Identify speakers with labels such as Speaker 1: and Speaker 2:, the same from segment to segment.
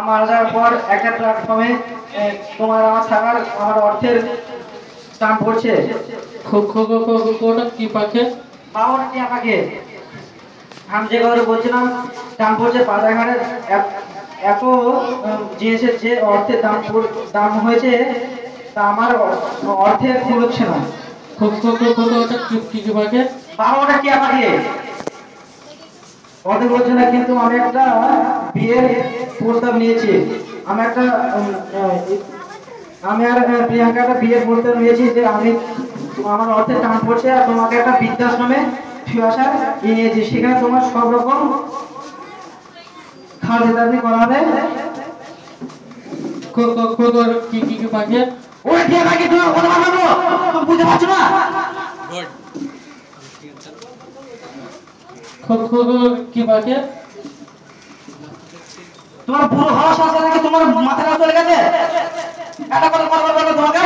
Speaker 1: মারা যাওয়ার পর একটা প্ল্যাটফর্মে তোমার আমার থাকার আমার অর্থের টান পড়ছে।
Speaker 2: কোটা কি পাখে?
Speaker 1: বাবার টিয়া পাখি আমি যে কথা বলছিলাম দাম পড়ছে বাজারঘাটের এত- জিনিসের যে অর্থের দাম দাম হয়েছে তা আমার অর্থের কুলোচ্ছে না
Speaker 2: কোটা কি পাখে?
Speaker 1: বারোটা টিয়া পাখি অর্ধ বলছে না কিন্তু আমি একটা বিয়ের প্রস্তাব নিয়েছি। আমি একটা আমি আর প্রিয়াঙ্কা একটা বিয়ের প্রস্তাব নিয়েছি যে আমি আমার অর্থের টান পড়ছে আর তোমাকে একটা বৃদ্ধাশ্রমে ফিরে আসার নিয়েছি। সেখানে তোমার সব রকম খাওয়া ইত্যাদি করা হবে।
Speaker 2: কোটা কি কি পাখে
Speaker 1: ওই পাখি তুমি বানাবো বুঝতে পারছ না?
Speaker 2: কি পাখে
Speaker 1: তোমার বুড়ো হওয়ার সাথে সাথে কি তোমার মাথাটা চলে গেছে? কথা বলব তোমাকে।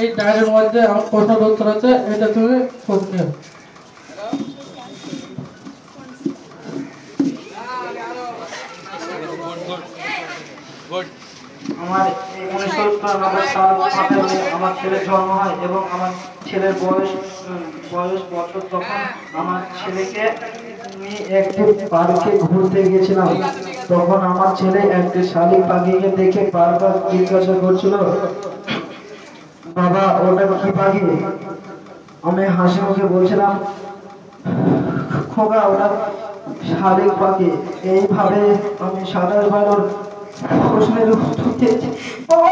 Speaker 2: এই ডায়ের মধ্যে আমার প্রশ্ন উত্তর আছে এটা তুমি খোঁজ নিও।
Speaker 1: আমার উনিশশো চুরানব্বই সাল আঠারো আমার ছেলের জন্ম হয় এবং আমার ছেলের বয়স বয়স বছর তখন আমার ছেলেকে আমি একটি পার্কে ঘুরতে গেছিলাম তখন আমার ছেলে একটি শালিক পাখিকে দেখে বারবার জিজ্ঞাসা করছিল বাবা ওটা কি পাখি আমি হাসি মুখে বলছিলাম খোকা ওটা শালিক পাখি এইভাবে আমি সাতাশ বারোর Je mets le bout tête. Oh